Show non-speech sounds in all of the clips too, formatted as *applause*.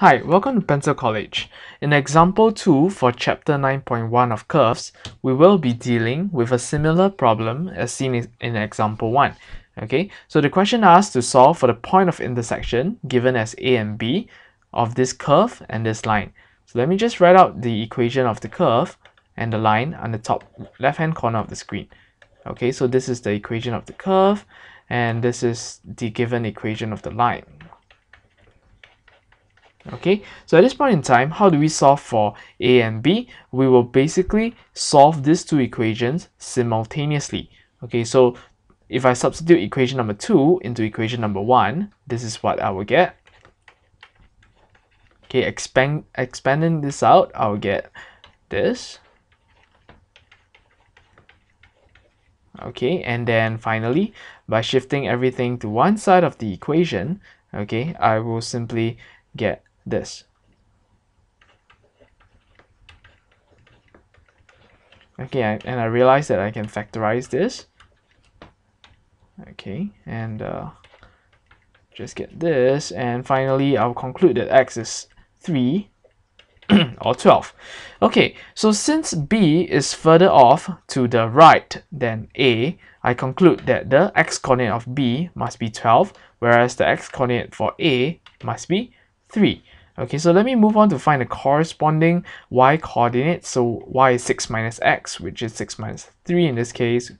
Hi, welcome to Pencil College. In example 2 for chapter 9.1 of curves, we will be dealing with a similar problem as seen in example 1. Okay, so the question asks to solve for the point of intersection given as a and b of this curve and this line. So let me just write out the equation of the curve and the line on the top left hand corner of the screen. Okay, so this is the equation of the curve and this is the given equation of the line. Okay, so at this point in time, how do we solve for a and b? We will basically solve these two equations simultaneously. Okay, so if I substitute equation number 2 into equation number 1, this is what I will get. Okay, expand, expanding this out, I'll get this. Okay, and then finally, by shifting everything to one side of the equation, okay, I will simply get this. Okay, I, and I realize that I can factorize this. Okay, and uh, just get this. And finally, I'll conclude that x is 3 *clears throat* or 12. Okay, so since b is further off to the right than a, I conclude that the x-coordinate of b must be 12, whereas the x-coordinate for a must be 3. Okay, so let me move on to find the corresponding y coordinate. So y is 6 minus x, which is 6 minus 3 in this case.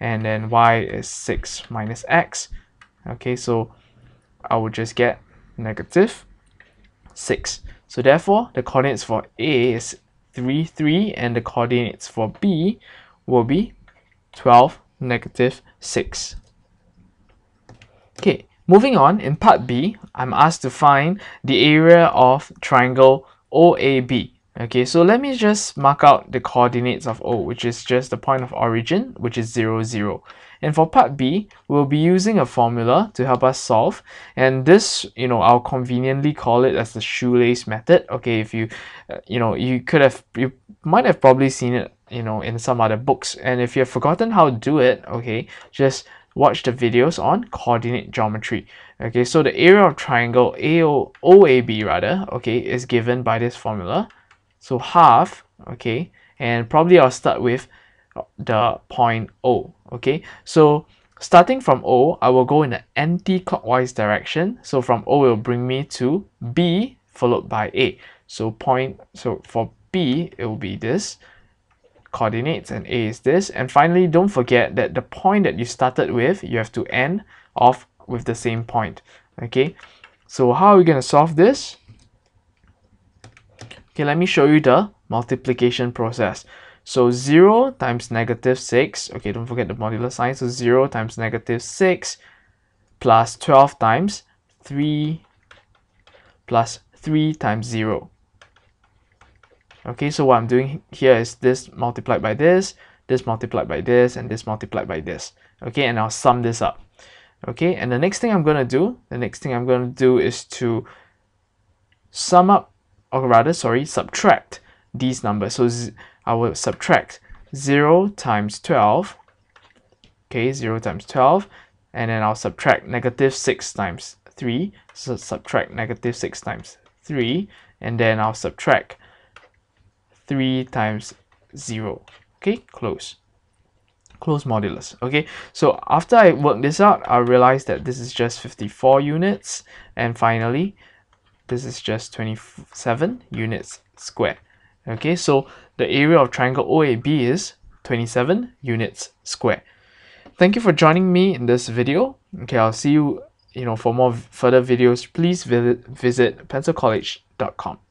And then y is 6 minus x. Okay, so I will just get negative 6. So therefore, the coordinates for A is 3, 3, and the coordinates for B will be 12, negative 6. Okay, Moving on, in part B, I'm asked to find the area of triangle OAB. Okay, so let me just mark out the coordinates of O, which is just the point of origin, which is 0, 0. And for part B, we'll be using a formula to help us solve. And this, you know, I'll conveniently call it as the shoelace method. Okay, if you, uh, you know, you could have, you might have probably seen it, you know, in some other books. And if you've forgotten how to do it, okay, just watch the videos on coordinate geometry. Okay, so the area of triangle AO, OAB rather, okay, is given by this formula. So half, okay, and probably I'll start with the point O, okay. So starting from O, I will go in the anti-clockwise direction. So from O will bring me to B followed by A. So point, so for B, it will be this coordinates and A is this. And finally, don't forget that the point that you started with, you have to end off with the same point. Okay, so how are we going to solve this? Okay, let me show you the multiplication process. So 0 times negative 6, okay, don't forget the modular sign. So 0 times negative 6 plus 12 times 3 plus 3 times 0. Okay, so what I'm doing here is this multiplied by this, this multiplied by this, and this multiplied by this. Okay, and I'll sum this up. Okay, and the next thing I'm going to do, the next thing I'm going to do is to sum up, or rather, sorry, subtract these numbers. So I will subtract 0 times 12, okay, 0 times 12, and then I'll subtract negative 6 times 3, so subtract negative 6 times 3, and then I'll subtract 3 times 0 okay close. Close modulus. Okay so after I work this out I realize that this is just 54 units. And finally this is just 27 units squared okay so the area of triangle OAB is 27 units squared thank you for joining me in this video. Okay I'll see you you know for more further videos. Please visit visit pencilcollege.com